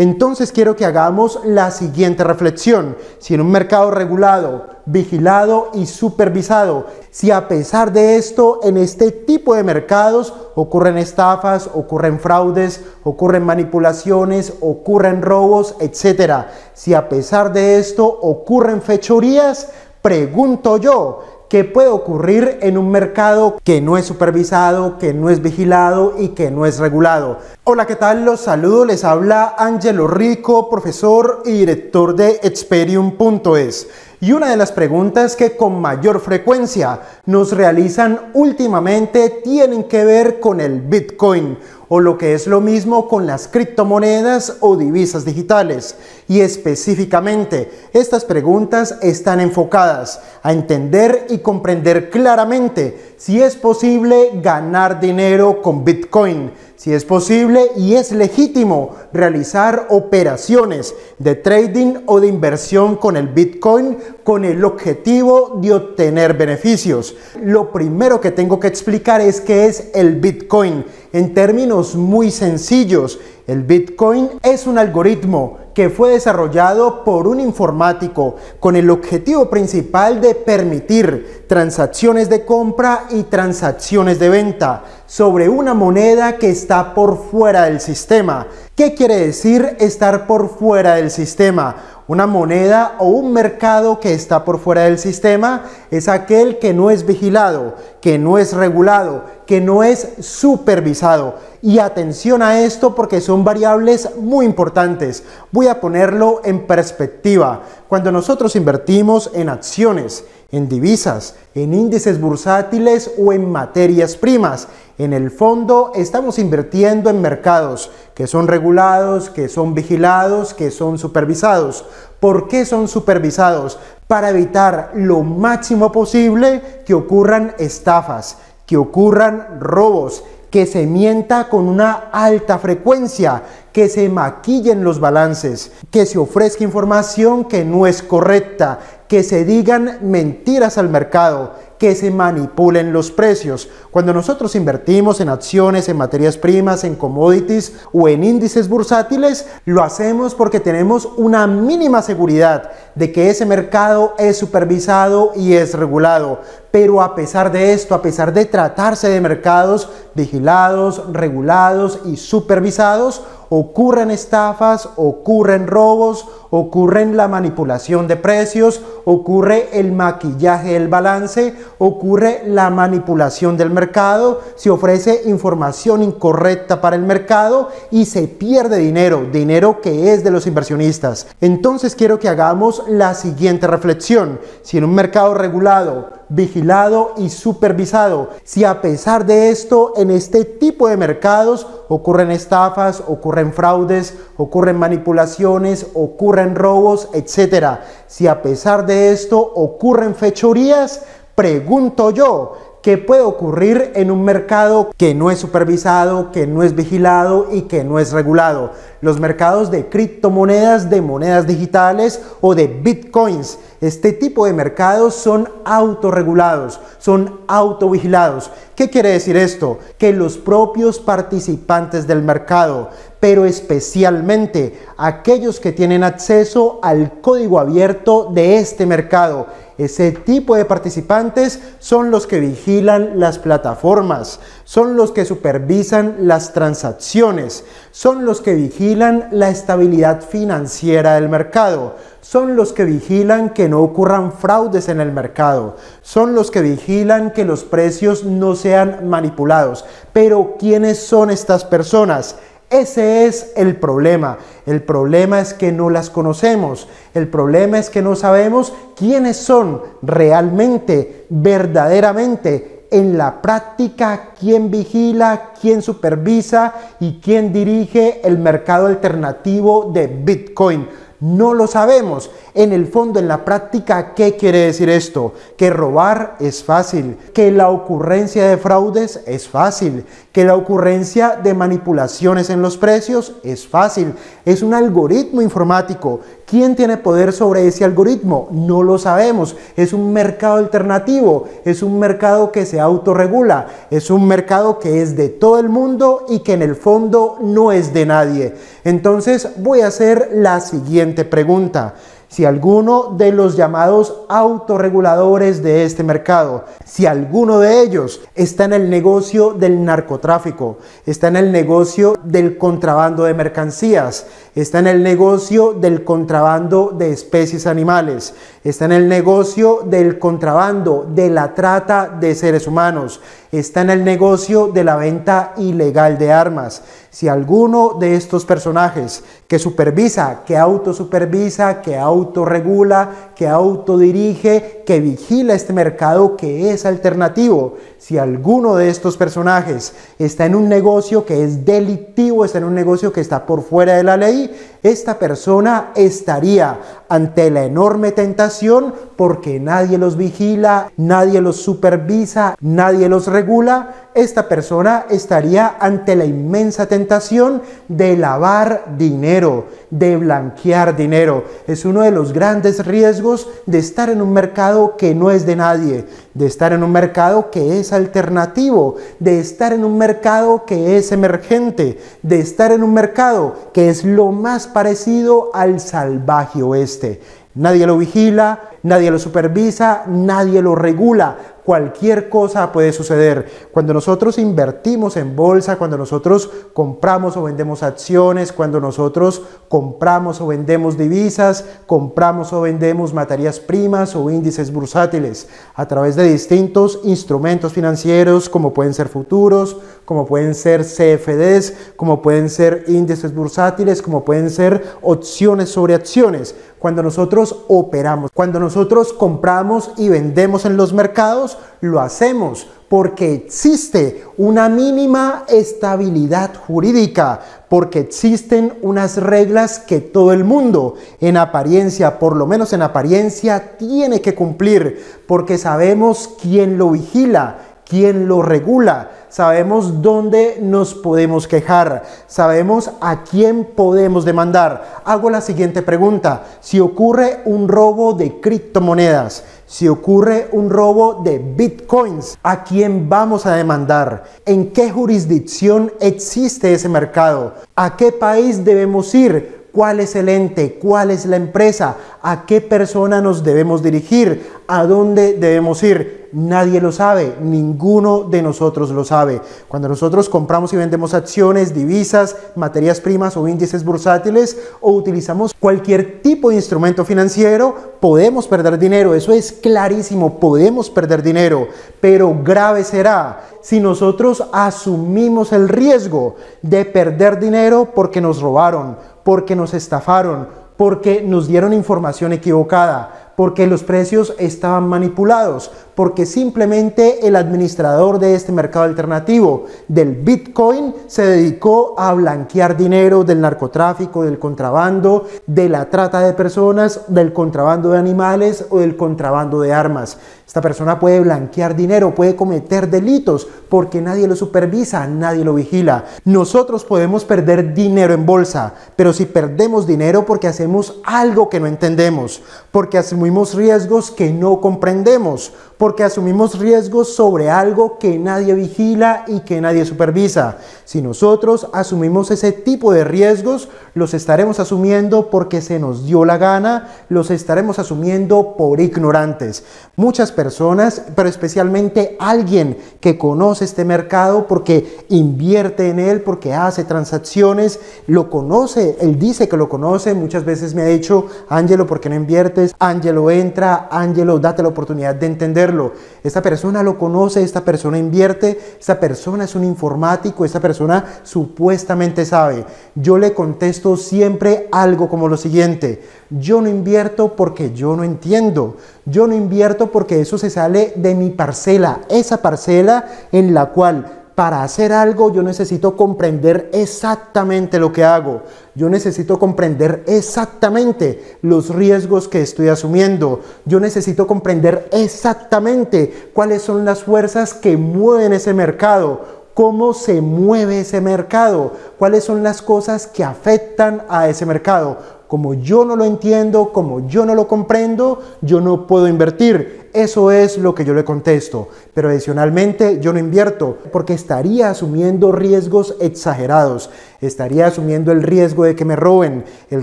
Entonces quiero que hagamos la siguiente reflexión. Si en un mercado regulado, vigilado y supervisado, si a pesar de esto en este tipo de mercados ocurren estafas, ocurren fraudes, ocurren manipulaciones, ocurren robos, etc. Si a pesar de esto ocurren fechorías, pregunto yo, ¿Qué puede ocurrir en un mercado que no es supervisado, que no es vigilado y que no es regulado? Hola, ¿qué tal? Los saludo, les habla Angelo Rico, profesor y director de Experium.es. Y una de las preguntas que con mayor frecuencia nos realizan últimamente tienen que ver con el Bitcoin o lo que es lo mismo con las criptomonedas o divisas digitales. Y específicamente, estas preguntas están enfocadas a entender y comprender claramente si es posible ganar dinero con Bitcoin, si es posible y es legítimo realizar operaciones de trading o de inversión con el Bitcoin con el objetivo de obtener beneficios. Lo primero que tengo que explicar es qué es el Bitcoin en términos muy sencillos. El Bitcoin es un algoritmo que fue desarrollado por un informático con el objetivo principal de permitir transacciones de compra y transacciones de venta sobre una moneda que está por fuera del sistema. ¿Qué quiere decir estar por fuera del sistema? Una moneda o un mercado que está por fuera del sistema es aquel que no es vigilado, que no es regulado, que no es supervisado. Y atención a esto porque son variables muy importantes. Voy a ponerlo en perspectiva. Cuando nosotros invertimos en acciones, en divisas, en índices bursátiles o en materias primas. En el fondo estamos invirtiendo en mercados que son regulados, que son vigilados, que son supervisados. ¿Por qué son supervisados? Para evitar lo máximo posible que ocurran estafas, que ocurran robos, que se mienta con una alta frecuencia, que se maquillen los balances, que se ofrezca información que no es correcta, que se digan mentiras al mercado, que se manipulen los precios. Cuando nosotros invertimos en acciones, en materias primas, en commodities o en índices bursátiles, lo hacemos porque tenemos una mínima seguridad de que ese mercado es supervisado y es regulado. Pero a pesar de esto, a pesar de tratarse de mercados vigilados, regulados y supervisados, ocurren estafas, ocurren robos, ocurren la manipulación de precios, ocurre el maquillaje del balance, ocurre la manipulación del mercado, se ofrece información incorrecta para el mercado y se pierde dinero, dinero que es de los inversionistas. Entonces quiero que hagamos la siguiente reflexión. Si en un mercado regulado, vigilado y supervisado. Si a pesar de esto, en este tipo de mercados ocurren estafas, ocurren fraudes, ocurren manipulaciones, ocurren robos, etc. Si a pesar de esto ocurren fechorías, pregunto yo, ¿Qué puede ocurrir en un mercado que no es supervisado, que no es vigilado y que no es regulado. Los mercados de criptomonedas, de monedas digitales o de bitcoins. Este tipo de mercados son autorregulados, son autovigilados. ¿Qué quiere decir esto? Que los propios participantes del mercado, pero especialmente aquellos que tienen acceso al código abierto de este mercado, ese tipo de participantes son los que vigilan las plataformas, son los que supervisan las transacciones, son los que vigilan la estabilidad financiera del mercado, son los que vigilan que no ocurran fraudes en el mercado, son los que vigilan que los precios no sean manipulados. Pero ¿quiénes son estas personas? Ese es el problema. El problema es que no las conocemos. El problema es que no sabemos quiénes son realmente, verdaderamente, en la práctica, quién vigila, quién supervisa y quién dirige el mercado alternativo de Bitcoin. No lo sabemos. En el fondo, en la práctica, ¿qué quiere decir esto? Que robar es fácil, que la ocurrencia de fraudes es fácil, que la ocurrencia de manipulaciones en los precios es fácil. Es un algoritmo informático ¿Quién tiene poder sobre ese algoritmo? No lo sabemos. Es un mercado alternativo, es un mercado que se autorregula, es un mercado que es de todo el mundo y que en el fondo no es de nadie. Entonces voy a hacer la siguiente pregunta si alguno de los llamados autorreguladores de este mercado, si alguno de ellos está en el negocio del narcotráfico, está en el negocio del contrabando de mercancías, está en el negocio del contrabando de especies animales, está en el negocio del contrabando, de la trata de seres humanos, está en el negocio de la venta ilegal de armas. Si alguno de estos personajes que supervisa, que autosupervisa, que autorregula, que autodirige, que vigila este mercado que es alternativo, si alguno de estos personajes está en un negocio que es delictivo, está en un negocio que está por fuera de la ley, esta persona estaría ante la enorme tentación porque nadie los vigila, nadie los supervisa, nadie los regula, esta persona estaría ante la inmensa tentación de lavar dinero, de blanquear dinero. Es uno de los grandes riesgos de estar en un mercado que no es de nadie, de estar en un mercado que es alternativo, de estar en un mercado que es emergente, de estar en un mercado que es lo más parecido al salvaje oeste. Nadie lo vigila, nadie lo supervisa, nadie lo regula. Cualquier cosa puede suceder. Cuando nosotros invertimos en bolsa, cuando nosotros compramos o vendemos acciones, cuando nosotros compramos o vendemos divisas, compramos o vendemos materias primas o índices bursátiles a través de distintos instrumentos financieros como pueden ser futuros, como pueden ser CFDs, como pueden ser índices bursátiles, como pueden ser opciones sobre acciones. Cuando nosotros operamos, cuando nosotros compramos y vendemos en los mercados, lo hacemos porque existe una mínima estabilidad jurídica, porque existen unas reglas que todo el mundo en apariencia, por lo menos en apariencia, tiene que cumplir, porque sabemos quién lo vigila, quién lo regula, sabemos dónde nos podemos quejar, sabemos a quién podemos demandar. Hago la siguiente pregunta, si ocurre un robo de criptomonedas, si ocurre un robo de bitcoins, ¿a quién vamos a demandar? ¿En qué jurisdicción existe ese mercado? ¿A qué país debemos ir? ¿Cuál es el ente? ¿Cuál es la empresa? ¿A qué persona nos debemos dirigir? ¿A dónde debemos ir? Nadie lo sabe, ninguno de nosotros lo sabe. Cuando nosotros compramos y vendemos acciones, divisas, materias primas o índices bursátiles o utilizamos cualquier tipo de instrumento financiero, podemos perder dinero, eso es clarísimo, podemos perder dinero, pero grave será si nosotros asumimos el riesgo de perder dinero porque nos robaron, porque nos estafaron, porque nos dieron información equivocada, porque los precios estaban manipulados, porque simplemente el administrador de este mercado alternativo del Bitcoin se dedicó a blanquear dinero del narcotráfico, del contrabando, de la trata de personas, del contrabando de animales o del contrabando de armas. Esta persona puede blanquear dinero, puede cometer delitos porque nadie lo supervisa, nadie lo vigila. Nosotros podemos perder dinero en bolsa, pero si perdemos dinero porque hacemos algo que no entendemos, porque asumimos riesgos que no comprendemos, porque asumimos riesgos sobre algo que nadie vigila y que nadie supervisa. Si nosotros asumimos ese tipo de riesgos, los estaremos asumiendo porque se nos dio la gana, los estaremos asumiendo por ignorantes. Muchas personas, pero especialmente alguien que conoce este mercado porque invierte en él, porque hace transacciones, lo conoce, él dice que lo conoce, muchas veces me ha dicho, Ángelo, ¿por qué no inviertes? Ángelo entra, Ángelo, date la oportunidad de entenderlo. Esta persona lo conoce, esta persona invierte, esta persona es un informático, esta persona supuestamente sabe. Yo le contesto siempre algo como lo siguiente, yo no invierto porque yo no entiendo. Yo no invierto porque eso se sale de mi parcela, esa parcela en la cual para hacer algo yo necesito comprender exactamente lo que hago. Yo necesito comprender exactamente los riesgos que estoy asumiendo. Yo necesito comprender exactamente cuáles son las fuerzas que mueven ese mercado cómo se mueve ese mercado, cuáles son las cosas que afectan a ese mercado, Como yo no lo entiendo, como yo no lo comprendo, yo no puedo invertir. Eso es lo que yo le contesto. Pero adicionalmente yo no invierto porque estaría asumiendo riesgos exagerados. Estaría asumiendo el riesgo de que me roben, el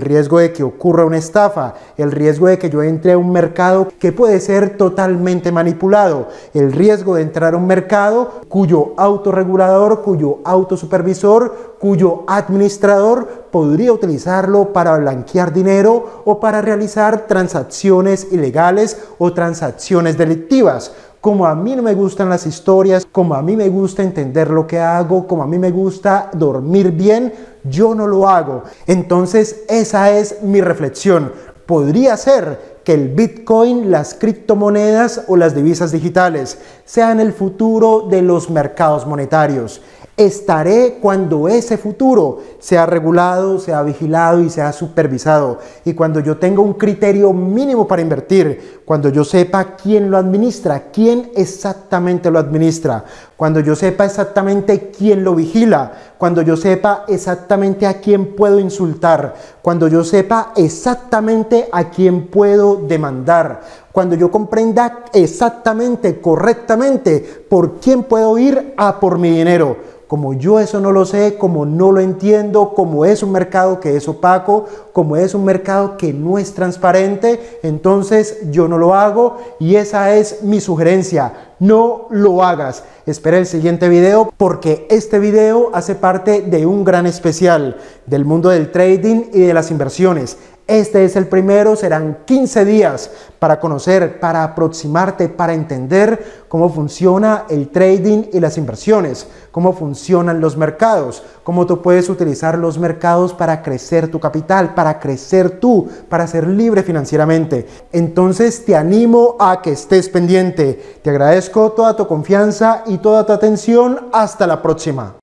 riesgo de que ocurra una estafa, el riesgo de que yo entre a un mercado que puede ser totalmente manipulado, el riesgo de entrar a un mercado cuyo autorregulador, cuyo autosupervisor, cuyo administrador podría utilizarlo para blanquear dinero o para realizar transacciones ilegales o transacciones delictivas como a mí no me gustan las historias, como a mí me gusta entender lo que hago, como a mí me gusta dormir bien, yo no lo hago. Entonces esa es mi reflexión. Podría ser que el Bitcoin, las criptomonedas o las divisas digitales sean el futuro de los mercados monetarios. Estaré cuando ese futuro sea regulado, sea vigilado y sea supervisado. Y cuando yo tenga un criterio mínimo para invertir, cuando yo sepa quién lo administra, quién exactamente lo administra, cuando yo sepa exactamente quién lo vigila, cuando yo sepa exactamente a quién puedo insultar, cuando yo sepa exactamente a quién puedo demandar, cuando yo comprenda exactamente, correctamente, por quién puedo ir a por mi dinero como yo eso no lo sé, como no lo entiendo, como es un mercado que es opaco, como es un mercado que no es transparente, entonces yo no lo hago y esa es mi sugerencia. No lo hagas. Espera el siguiente video porque este video hace parte de un gran especial del mundo del trading y de las inversiones. Este es el primero, serán 15 días para conocer, para aproximarte, para entender cómo funciona el trading y las inversiones, cómo funcionan los mercados, cómo tú puedes utilizar los mercados para crecer tu capital, para crecer tú, para ser libre financieramente. Entonces te animo a que estés pendiente. Te agradezco toda tu confianza y toda tu atención. Hasta la próxima.